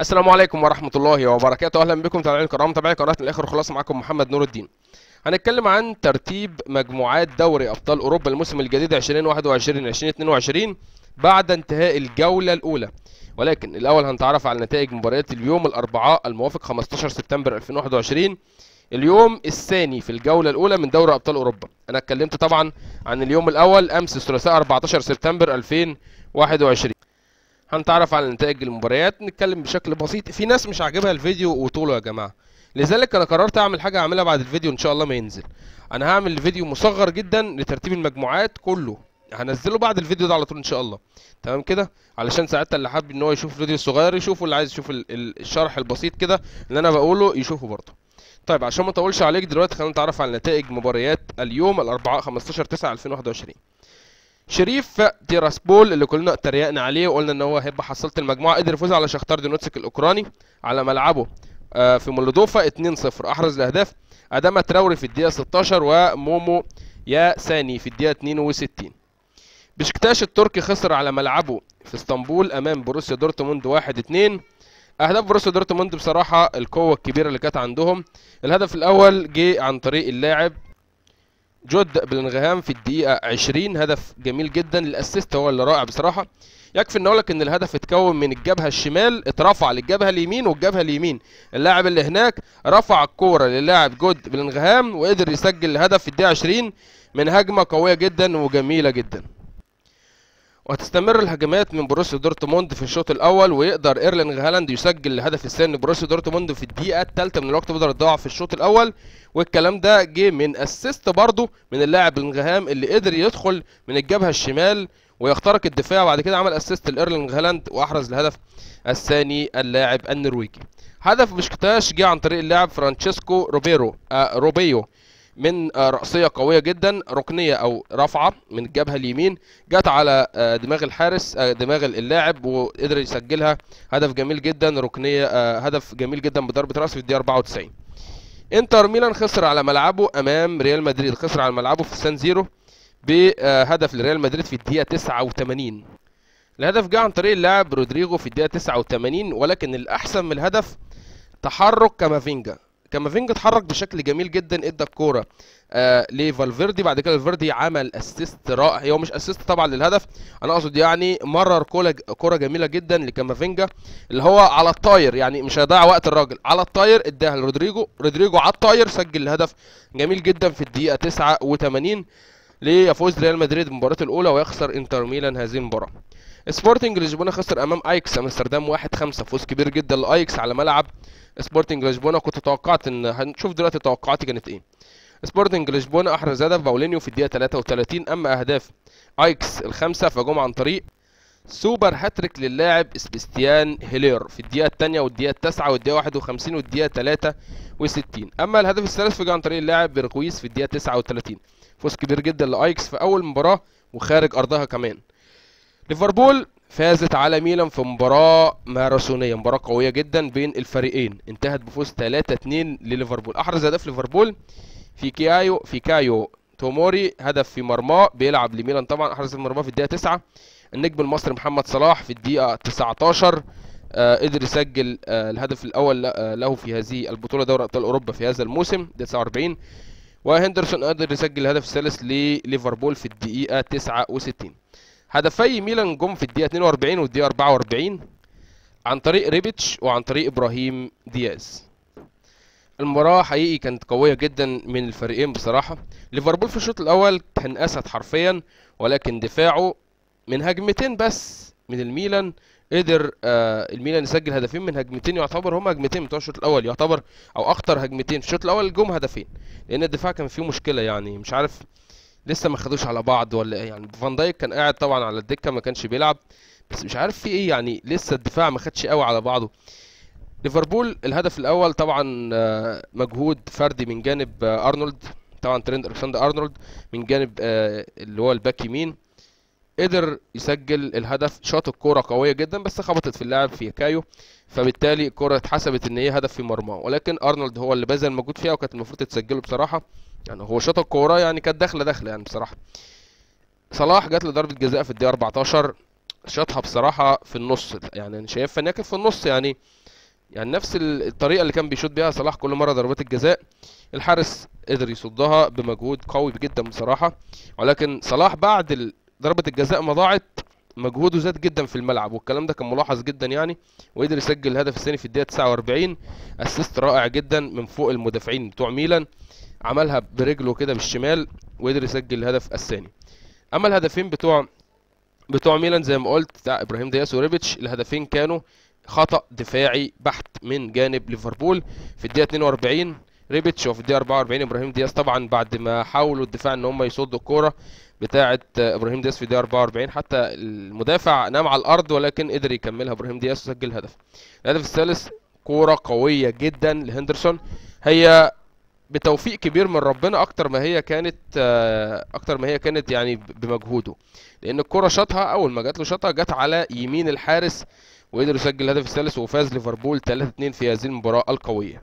السلام عليكم ورحمة الله وبركاته. أهلا بكم متابعين الكرام متابعي قناة الآخر خلاص معاكم محمد نور الدين. هنتكلم عن ترتيب مجموعات دوري أبطال أوروبا الموسم الجديد 2021 2022 بعد انتهاء الجولة الأولى. ولكن الأول هنتعرف على نتائج مباريات اليوم الأربعاء الموافق 15 سبتمبر 2021 اليوم الثاني في الجولة الأولى من دوري أبطال أوروبا. أنا اتكلمت طبعا عن اليوم الأول أمس الثلاثاء 14 سبتمبر 2021 هنتعرف على نتائج المباريات؟ نتكلم بشكل بسيط. في ناس مش عاجبها الفيديو وطوله يا جماعة. لذلك أنا قررت أعمل حاجة أعملها بعد الفيديو إن شاء الله ما ينزل. أنا هعمل فيديو مصغر جدا لترتيب المجموعات كله. هنزله بعد الفيديو ده على طول إن شاء الله. تمام كده؟ علشان ساعتها اللي حابب إن هو يشوف الفيديو الصغير يشوفه اللي عايز يشوف ال- ال- الشرح البسيط كده اللي أنا بقوله يشوفه برضه. طيب عشان ما أطولش عليك دلوقتي خلينا نتعرف على نتائج مباريات اليوم الأربعاء 15 9 2021 شريف تيراسبول اللي كلنا تريقنا عليه وقلنا إن هو هيبقى حصلة المجموعة قدر يفوز على شختار دونيتسك الأوكراني على ملعبه آه، في مولدوفا 2-0 أحرز الأهداف أداما تراوري في الدقيقة 16 ومومو يانساني في الدقيقة 62 بشكتاش التركي خسر على ملعبه في اسطنبول أمام بروسيا دورتموند 1-2 أهداف بروسيا دورتموند بصراحة القوة الكبيرة اللي كانت عندهم. الهدف الأول جه عن طريق اللاعب جود بلنغهام في الدقيقة 20 هدف جميل جدا ال assist هو اللي رائع بصراحة. يكفي إن اقولك إن الهدف اتكون من الجبهة الشمال اترفع للجبهة اليمين والجبهة اليمين. اللاعب اللي هناك رفع الكورة للاعب جود بلنغهام وقدر يسجل الهدف في الدقيقة 20 من هجمة قوية جدا وجميلة جدا. وهتستمر الهجمات من بروسيا دورتموند في الشوط الأول ويقدر ايرلينج هالاند يسجل الهدف الثاني لبروسيا دورتموند في الدقيقة الثالثة من الوقت بدل الضاع في الشوط الأول. والكلام ده جه من assist برضه من اللاعب بلنغهام اللي قدر يدخل من الجبهة الشمال ويخترق الدفاع. وبعد كده عمل assist لايرلينج هالاند وأحرز الهدف الثاني اللاعب النرويجي. هدف بشكتاش جه عن طريق اللاعب فرانشيسكو روبيرو آه روبيو. من آه، رأسية قوية جدا ركنية أو رفعة من الجبهة اليمين. جت على آه، دماغ الحارس آه، دماغ اللاعب وقدر يسجلها. هدف جميل جدا ركنية هدف جميل جدا بضربة رأس في الدقيقة 94 انتر ميلان خسر على ملعبه أمام ريال مدريد. خسر على ملعبه في سان سيرو بهدف لريال مدريد في الدقيقة 89 الهدف جه عن طريق اللاعب رودريجو في الدقيقة 89 ولكن الأحسن من الهدف تحرك كامافينجا كامافينجا اتحرك بشكل جميل جدا إدى الكورة آه لفالفيردي. بعد كده فالفيردي عمل assist رائع. هو مش assist طبعا للهدف. أنا أقصد يعني مرر كورة جميلة جدا لكامافينجا اللي هو على الطاير. يعني مش هيضيع وقت الراجل. على الطاير اداها لرودريجو. رودريجو على الطاير سجل الهدف. جميل جدا في الدقيقة 89 ليفوز ريال مدريد بالمباراه الأولى ويخسر إنتر ميلان هذه المباراة. سبورتنج لشبونة خسر أمام أياكس أمستردام 1-5 فوز كبير جدا لأياكس على ملعب سبورتنج لشبونة. كنت توقعت إن هنشوف دلوقتي توقعاتي كانت إيه. سبورتنج لشبونة أحرز هدف باولينيو في الدقيقة 33 أما أهداف أياكس الخمسة فجم عن طريق سوبر هاتريك للاعب سيباستيان هالير في الدقيقة الثانية والدقيقة التاسعة والدقيقة 51 والدقيقة 63 أما الهدف الثالث فجاء عن طريق اللاعب بيرجويس في الدقيقة 39 فوز كبير جدا لأياكس في أول مباراة وخارج أرضها كمان. ليفربول فازت على ميلان في مباراة ماراثونية مباراة قوية جدا بين الفريقين انتهت بفوز 3-2 لليفربول. أحرز هدف ليفربول فيكايو فيكايو توموري هدف في مرماه بيلعب لميلان طبعا. أحرز المرماه في الدقيقة 9 النجم المصري محمد صلاح في الدقيقة 19 آه قدر يسجل آه الهدف الأول ل- آه له في هذه البطولة دوري أبطال أوروبا في هذا الموسم دقيقة 49 وهندرسون قدر يسجل الهدف الثالث لليفربول في الدقيقة 69 هدفي ميلان جم في الدقيقة 42 والدقيقة 44 عن طريق ريبيتش وعن طريق إبراهيم دياز. المباراة حقيقي كانت قوية جدا من الفريقين بصراحة. ليفربول في الشوط الأول كان أسد حرفيا ولكن دفاعه من هجمتين بس من الميلان قدر آه الميلان يسجل هدفين من هجمتين يعتبر هما هجمتين بتوع الشوط الأول يعتبر أو أخطر هجمتين. في الشوط الأول جم هدفين لأن الدفاع كان فيه مشكلة يعني مش عارف لسه ما خدوش على بعض ولا إيه؟ يعني فان دايك كان قاعد طبعا على الدكة ما كانش بيلعب. بس مش عارف في إيه يعني لسه الدفاع ما خدش قوي على بعضه. ليفربول الهدف الأول طبعا آه، مجهود فردي من جانب آه، أرنولد. طبعا ترينت ألكسندر أرنولد من جانب آه، اللي هو الباك يمين. قدر يسجل الهدف شاط الكورة قوية جدا بس خبطت في اللاعب فيكايو فبالتالي الكورة اتحسبت إن هي هدف في مرماه. ولكن أرنولد هو اللي بذل مجهود فيها وكانت المفروض تتسجل له بصراحة. يعني هو شاط الكورة يعني كانت داخلة داخلة يعني بصراحة. صلاح جات له ضربة جزاء في الدقيقة 14 شاطها بصراحة في النص يعني أنا شايفها إن في النص يعني يعني نفس ال- الطريقة اللي كان بيشوط بيها صلاح كل مرة ضربات الجزاء الحارس قدر يصدها بمجهود قوي جدا بصراحة ولكن صلاح بعد ضربة الجزاء ما ضاعت مجهوده زاد جدا في الملعب والكلام ده كان ملاحظ جدا يعني وقدر يسجل الهدف الثاني في الدقيقة 49 أسيست رائع جدا من فوق المدافعين بتوع ميلان. عملها برجله كده بالشمال وقدر يسجل الهدف الثاني. أما الهدفين بتوع بتوع ميلان زي ما قلت بتاع إبراهيم دياز وريبيتش الهدفين كانوا خطأ دفاعي بحت من جانب ليفربول. في الدقيقة 42 ريبيتش وفي الدقيقة 44 إبراهيم دياز طبعا بعد ما حاولوا الدفاع إن هم يصدوا الكورة بتاعة إبراهيم دياز في الدقيقة 44 حتى المدافع نام على الأرض ولكن قدر يكملها إبراهيم دياز وسجل الهدف الهدف الثالث كورة قوية جدا لهندرسون. هي بتوفيق كبير من ربنا أكتر ما هي كانت آه، أكتر ما هي كانت يعني بمجهوده. لأن الكرة شاطها أول ما جات له شاطها جت على يمين الحارس وقدر يسجل الهدف الثالث وفاز ليفربول 3-2 في هذه المباراة القوية.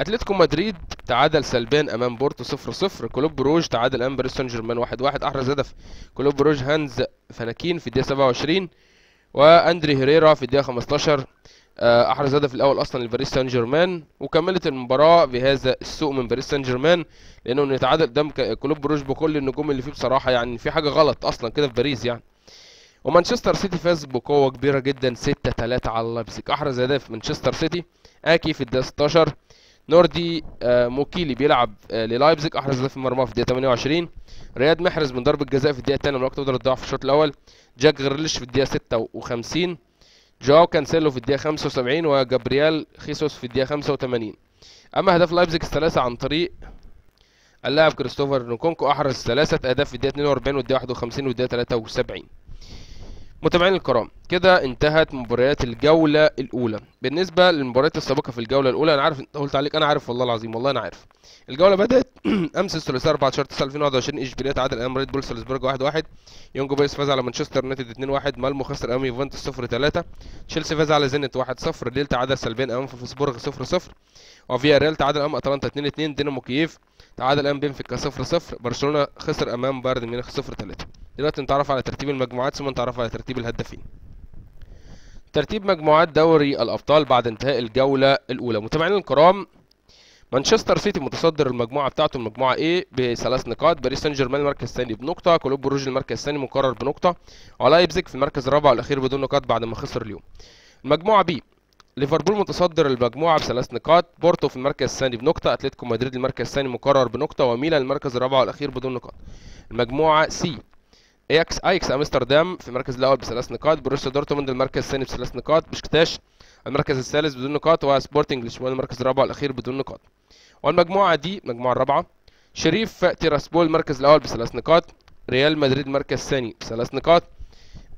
أتلتيكو مدريد تعادل سلبيا أمام بورتو 0-0 كلوب بروج تعادل أمام باريس سان جيرمان 1-1 أحرز هدف كلوب بروج. هانز فاناكين في الدقيقة 27 وأندري هيريرا في الدقيقة 15 آه، أحرز هدف الأول أصلا لباريس سان جيرمان وكملت المباراة بهذا السوء من باريس سان جيرمان لأنه انه يتعادل قدام كلوب بروج بكل النجوم اللي فيه بصراحة يعني في حاجة غلط أصلا كده في باريس يعني. ومانشستر سيتي فاز بقوة كبيرة جدا 6 3 على لايبزيج. أحرز هدف مانشستر سيتي آكي في الدقيقة 16 نوردي آه، موكيلي بيلعب آه، للايبزيج. أحرز هدف المرمى في الدقيقة 28 رياض محرز من ضربة جزاء في الدقيقة الثانية من وقت بدل الضياع في الشوط الأول. جاك غريليش في الدقيقة 56 جواو كانسيلو في الدقيقة 75 وجابرييل خيسوس في الدقيقة 85 أما أهداف لايبزيج الثلاثة عن طريق اللاعب كريستوفر نكونكو أحرز ثلاثة أهداف في الدقيقة 42 والدقيقة 51 والدقيقة 73 متابعينا الكرام كده انتهت مباريات الجولة الأولى. بالنسبة للمباريات السابقة في الجولة الأولى أنا عارف أنت قلت عليك أنا عارف والله العظيم والله أنا عارف. الجولة بدأت أمس الثلاثاء 14 9 2021 إشبيلية تعادل أمام ريد بول سالزبورج 1-1 يونج بويز فاز على مانشستر يونايتد 2-1 مالمو خسر أمام يوفنتوس 0-3 تشيلسي فاز على زينت 1-0 ليل تعادل سلبيا أمام فولفسبورغ 0-0 وفياريال تعادل أمام أتلانتا 2-2 دينامو كييف تعادل أمام بنفيكا 0-0 برشلونة خسر أمام بايرن ميونخ 0-3 دلوقتي نتعرف على ترتيب المجموعات ثم نتعرف على ترتيب الهدافين. ترتيب مجموعات دوري الأبطال بعد انتهاء الجولة الأولى. متابعينا الكرام مانشستر سيتي متصدر المجموعة بتاعته المجموعة A بثلاث نقاط باريس سان جيرمان المركز الثاني بنقطة كلوب بروج المركز الثاني مكرر بنقطة ولايبزيج في المركز الرابع والاخير بدون نقاط بعد ما خسر اليوم. المجموعة B ليفربول متصدر المجموعة بثلاث نقاط بورتو في المركز الثاني بنقطة أتلتيكو مدريد المركز الثاني مكرر بنقطة وميلان المركز الرابع والاخير بدون نقاط. المجموعة C أياكس أياكس امستردام في المركز الأول بثلاث نقاط بروسيا دورتموند المركز الثاني بثلاث نقاط بشكتاش المركز الثالث بدون نقاط وسبورتنج لشبونة المركز الرابع والأخير بدون نقاط. والمجموعة D المجموعة الرابعة شريف تيراسبول المركز الأول بثلاث نقاط ريال مدريد المركز الثاني بثلاث نقاط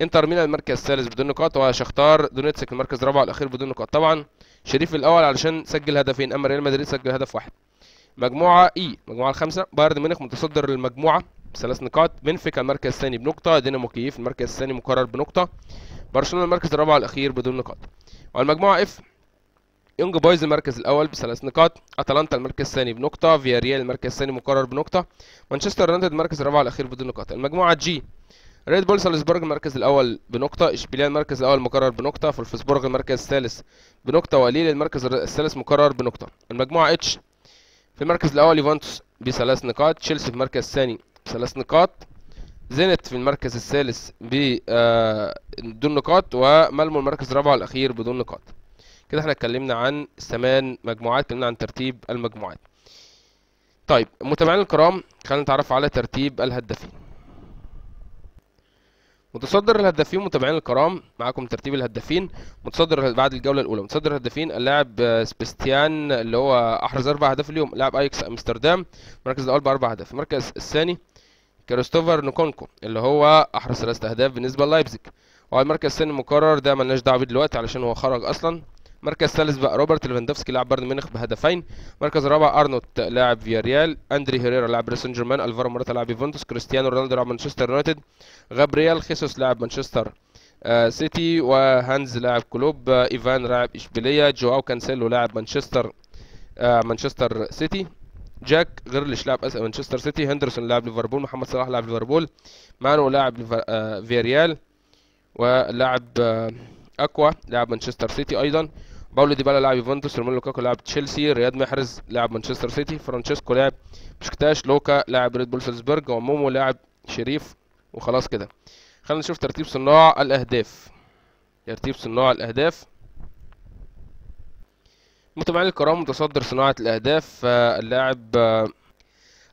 انتر ميلان المركز الثالث بدون نقاط وشختار دونيتسك المركز الرابع والأخير بدون نقاط. طبعا شريف الأول علشان سجل هدفين أما ريال مدريد سجل هدف واحد. مجموعة E المجموعة الخامسة بايرن ميونخ متصدر المجموعة بثلاث نقاط. بنفيكا المركز الثاني بنقطة دينامو كييف المركز الثاني مكرر بنقطة. برشلونة المركز الرابع والأخير بدون نقاط. والمجموعة F يونج بويز المركز الأول بثلاث نقاط. أتلانتا المركز الثاني بنقطة. فياريال المركز الثاني مكرر بنقطة. مانشستر يونايتد المركز الرابع والاخير بدون نقاط. المجموعة G ريد بول سالزبورج المركز الأول بنقطة. إشبيلية المركز الأول مكرر بنقطة. فولفسبورغ المركز الثالث بنقطة. وليل المركز الثالث مكرر بنقطة. المجموعة H في المركز الأول يوفنتوس بثلاث نقاط. تشيلسي في المركز الثاني بثلاث نقاط. زينت في المركز الثالث بدون نقاط ومالمو المركز الرابع والاخير بدون نقاط. كده إحنا اتكلمنا عن الثمان مجموعات اتكلمنا عن ترتيب المجموعات. طيب متابعينا الكرام خلينا نتعرف على ترتيب الهدافين. متصدر الهدافين متابعينا الكرام معاكم ترتيب الهدافين. متصدر بعد الجولة الأولى متصدر الهدافين اللاعب آه، سيباستيان اللي هو أحرز أربع أهداف اليوم لاعب أياكس أمستردام. المركز الأول بأربع أهداف. المركز الثاني كريستوفر نكونكو اللي هو احرز ثلاث اهداف بالنسبة للايبزيج. هو المركز الثاني مكرر ده ملناش دعوة بيه دلوقتي علشان هو خرج أصلا. المركز الثالث بقى روبرت ليفاندوفسكي لاعب بايرن ميونخ بهدفين. المركز الرابع ارنوت لاعب فياريال. أندري هيريرا لاعب باريس سان جيرمان. ألفارو موراتا لاعب يوفنتوس. كريستيانو رونالدو لاعب مانشستر يونايتد. غابرييل خيسوس لاعب مانشستر آه سيتي. وهانز لاعب كلوب. آه إيفان لاعب إشبيلية. جواو كانسيلو لاعب مانشستر آه مانشستر سيتي. جاك غريليش لاعب مانشستر سيتي. هندرسون لاعب ليفربول. محمد صلاح لاعب ليفربول. مانو لاعب آه فياريال. ولاعب آه، اكوا لاعب مانشستر سيتي أيضا. باولو ديبالا لاعب يوفنتوس. روميلو لوكاكو لاعب تشيلسي. رياض محرز لاعب مانشستر سيتي. فرانشيسكو لاعب بشكتاش لوكا لاعب ريد بول سالزبورج ومومو لاعب شريف. وخلاص كده. خلينا نشوف ترتيب صناع الأهداف. ترتيب صناع الأهداف. متابعين الكرام متصدر صناعة الأهداف آه، اللاعب آه،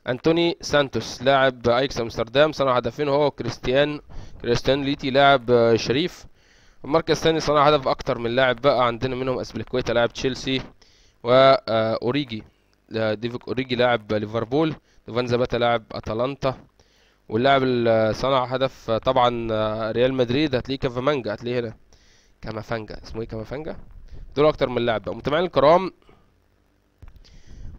أنتوني سانتوس لاعب أيكس أمستردام صنع هدفين هو وكريستيان كريستيان ليتي لاعب آه، شريف. المركز الثاني صنع هدف أكتر من لاعب بقى عندنا منهم أسبليكويتا لاعب تشيلسي وأوريجي ديفوك أوريجي لاعب ليفربول دوفان زاباتا لاعب أتلانتا. واللاعب اللي صنع هدف طبعا ريال مدريد هتلاقيه كامافينجا هتلاقيه هنا كامافينجا اسمه إيه كامافينجا دول أكتر من لاعب بقى. متابعين الكرام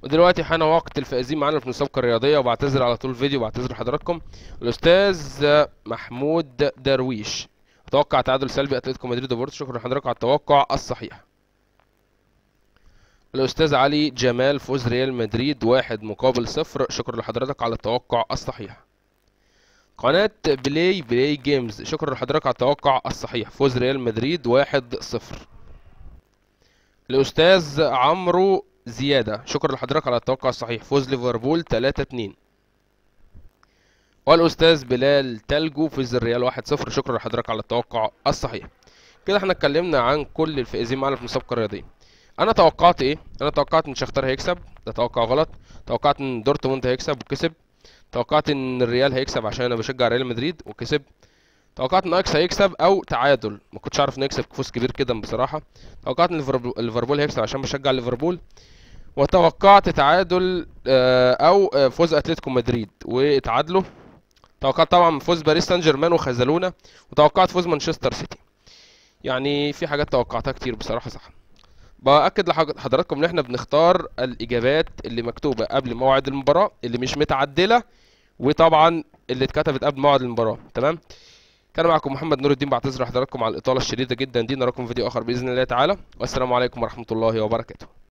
ودلوقتي حان وقت الفائزين معانا في المسابقه الرياضية وبعتذر على طول الفيديو بعتذر لحضراتكم الأستاذ محمود درويش أتوقع تعادل سلبي أتلتيكو مدريد وبورتو. شكرا لحضراتكم على التوقع الصحيح. الأستاذ علي جمال فوز ريال مدريد واحد مقابل صفر. شكرا لحضرتك على التوقع الصحيح. قناة Play Play Games شكرا لحضرتك على التوقع الصحيح. فوز ريال مدريد واحد صفر. الأستاذ عمرو زيادة. شكرا لحضرتك على التوقع الصحيح. فوز ليفربول 3 2 والأستاذ بلال تلجو فوز الريال 1 0 شكرا لحضرتك على التوقع الصحيح. كده إحنا اتكلمنا عن كل الفائزين معانا في المسابقة الرياضية. أنا توقعت إيه؟ أنا توقعت إن شختار هيكسب. ده توقع غلط. توقعت إن دورتموند هيكسب وكسب. توقعت إن الريال هيكسب عشان أنا بشجع ريال مدريد وكسب. توقعت إن اياكس هيكسب أو تعادل. ما كنتش عارف إنه يكسب فوز كبير كده بصراحة. توقعت إن ليفربول هيكسب عشان بشجع ليفربول. وتوقعت تعادل آه، أو آه، فوز أتلتيكو مدريد واتعادلوا توقعت طبعا فوز باريس سان جيرمان وخذلونا وتوقعت فوز مانشستر سيتي. يعني في حاجات توقعتها كتير بصراحة صح. بأكد لحضراتكم إن إحنا بنختار الإجابات اللي مكتوبة قبل موعد المباراة اللي مش متعدلة وطبعا اللي اتكتبت قبل موعد المباراة تمام؟ كان معكم محمد نور الدين بعتذر لحضراتكم على الإطالة الشديدة جدا دي نراكم في فيديو آخر بإذن الله تعالى. والسلام عليكم ورحمة الله وبركاته.